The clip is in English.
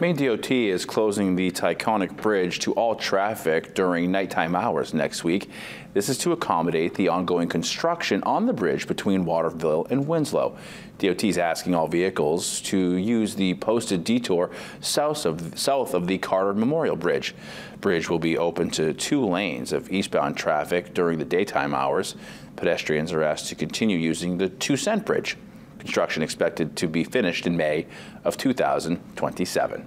Maine DOT is closing the Ticonic Bridge to all traffic during nighttime hours next week. This is to accommodate the ongoing construction on the bridge between Waterville and Winslow. DOT is asking all vehicles to use the posted detour south of, south of the Carter Memorial Bridge. Bridge will be open to two lanes of eastbound traffic during the daytime hours. Pedestrians are asked to continue using the two cent bridge. Construction expected to be finished in May of 2027.